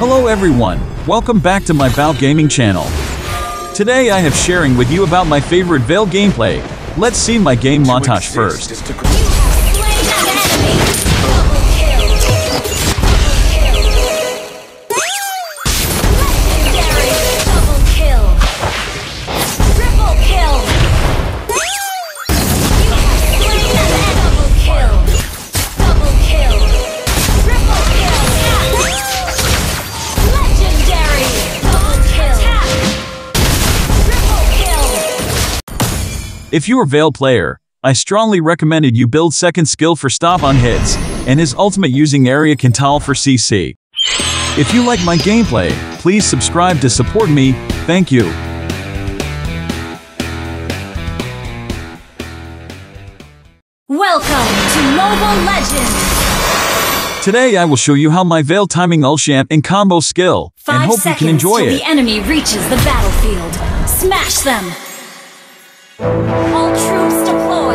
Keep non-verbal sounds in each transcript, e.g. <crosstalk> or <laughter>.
Hello everyone, welcome back to my Bao Gaming channel. Today I have sharing with you about my favorite Vale gameplay. Let's see my game montage first. If you're a Vale player, I strongly recommended you build second skill for stop on hits, and his ultimate using area Quintal for CC. If you like my gameplay, please subscribe to support me, thank you. Welcome to Mobile Legends! Today I will show you how my Vale timing Ulshamp and combo skill, and Five hope you seconds can enjoy it. the enemy reaches the battlefield. Smash them! All troops deployed!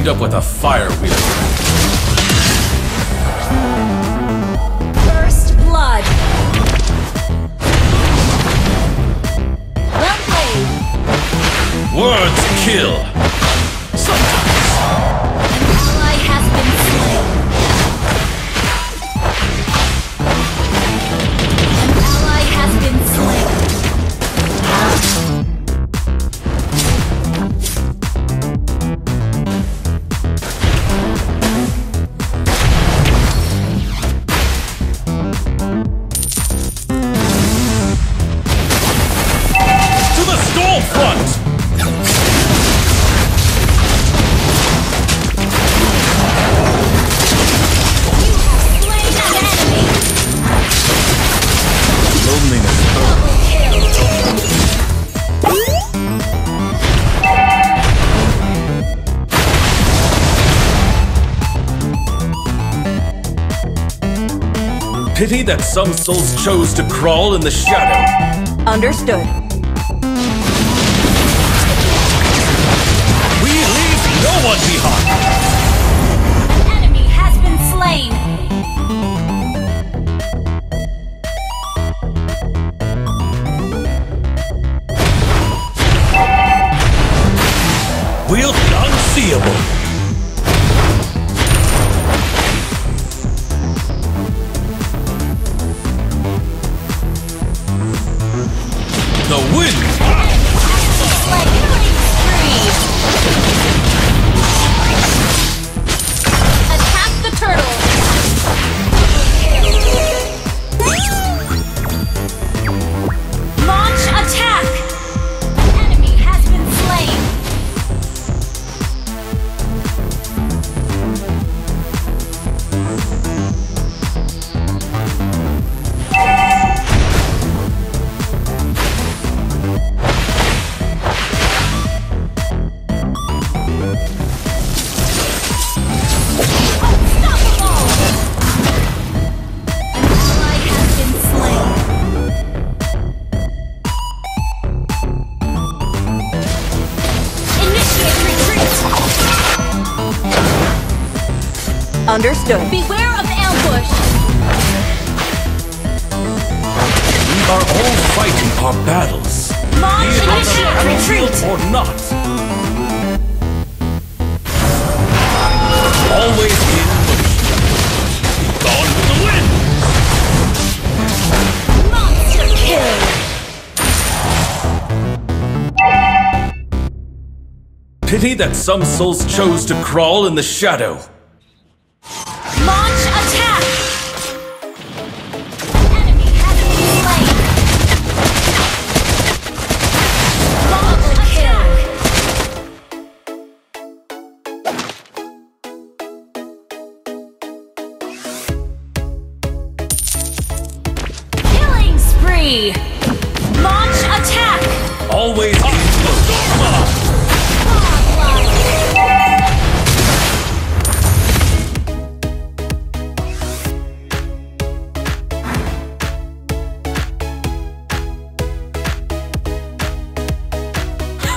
Teamed up with a fire wheel. First blood! Well played! Words kill. Pity that some souls chose to crawl in the shadow. Understood. We leave no one behind. Understood. Beware of ambush! We are all fighting our battles. Launch Be it on the initiate retreat! or not. Always in motion. Gone with the wind. Monster kill! Pity that some souls chose to crawl in the shadow.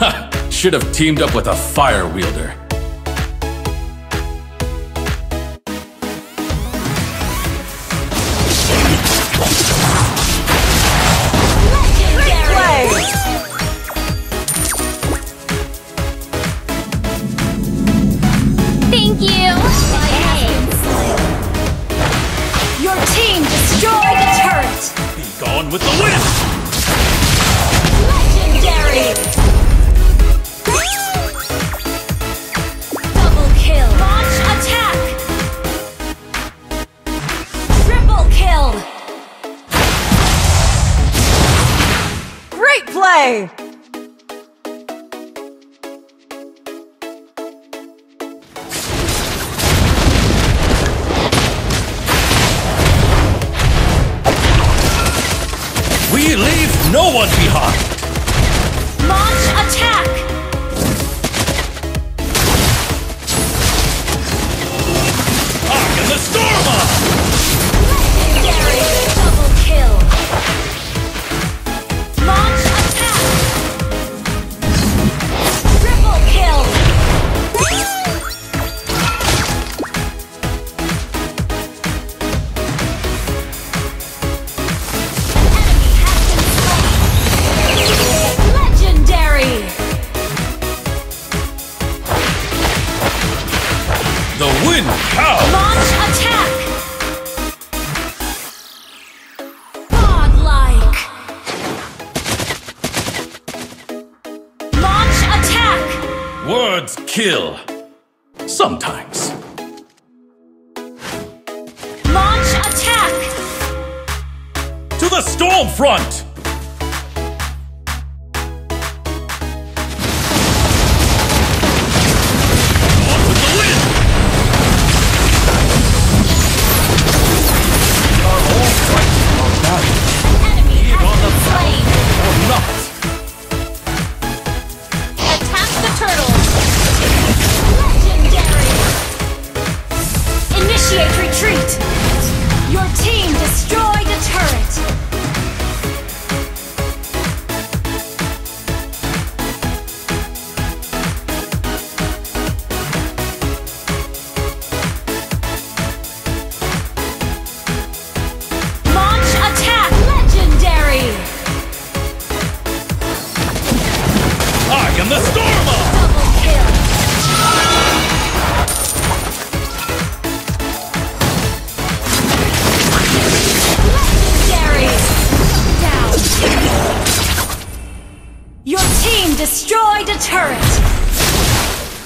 <laughs> Should have teamed up with a fire wielder. Legendary! Play. Thank you! Your team destroyed the turret! Be gone with the wind! Great. We leave no one behind! Sometimes. Launch attack! To the storm front! Retreat! Your team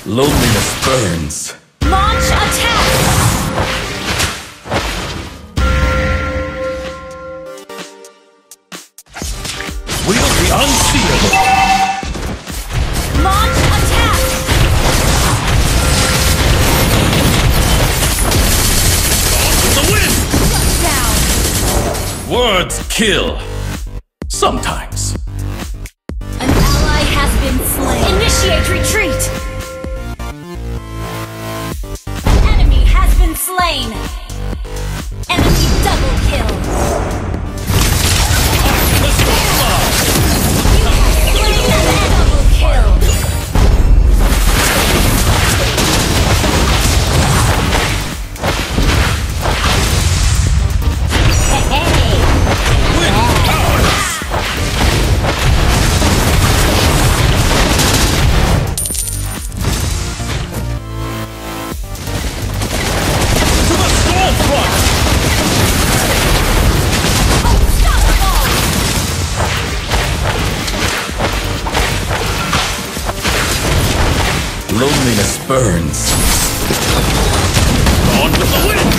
Loneliness burns. Launch attack! Wield the unseeable. Launch attack! On with the wind! Down! Words kill. Sometimes. An ally has been slain. Initiate retreat! Slain. Enemy double kill. Loneliness burns. On with the wind!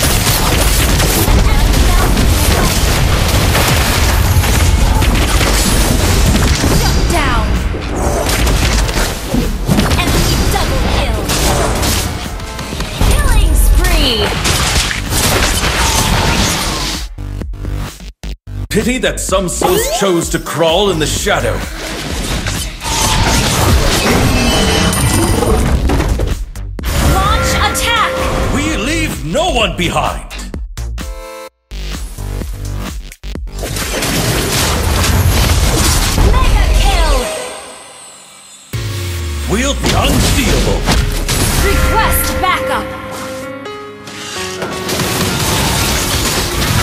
Shut down! Enemy double kill! Killing spree! Pity that some souls chose to crawl in the shadow. No one behind. Mega kill! Wield the unseeable. Request backup!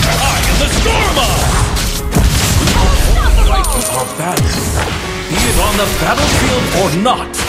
I am the Stormer! Our battle, be it on the battlefield or not.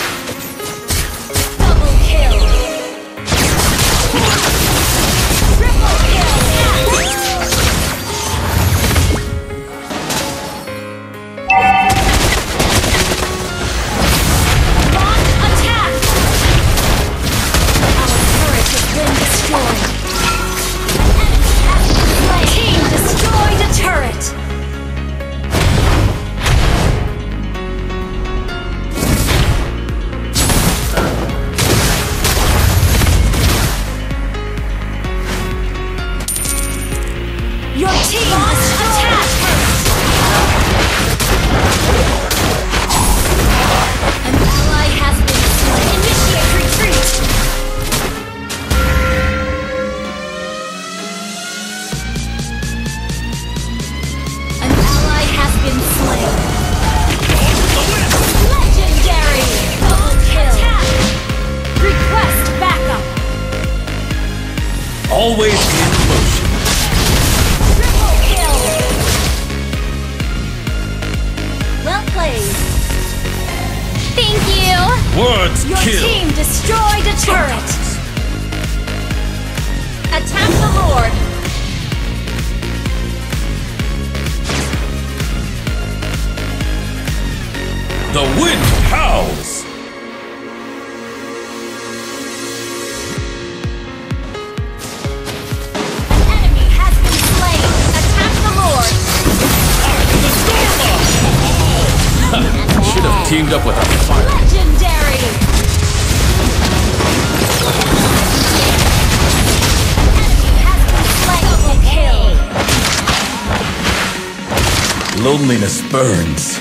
Loneliness burns.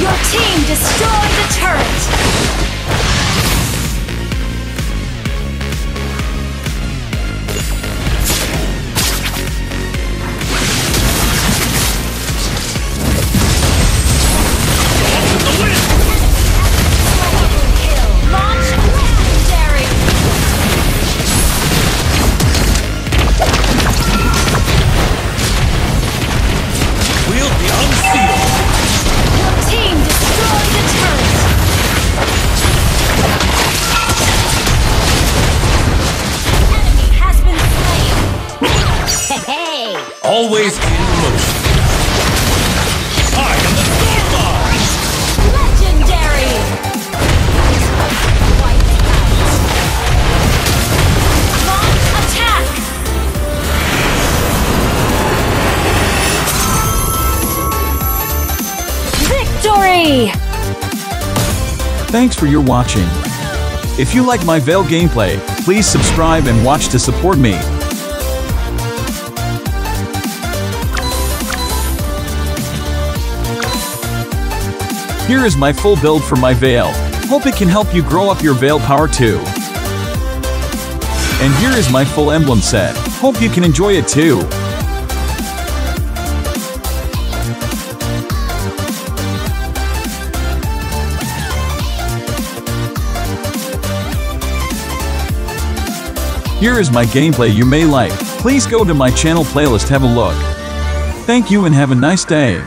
Your team destroyed Always in motion. I am the Stormer. Legendary! Wipe out. Launch attack! Victory! Thanks for your watching. If you like my Vale gameplay, please subscribe and watch to support me. Here is my full build for my Vale. Hope it can help you grow up your Vale power too. And here is my full emblem set. Hope you can enjoy it too. Here is my gameplay you may like. Please go to my channel playlist have a look. Thank you and have a nice day.